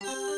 you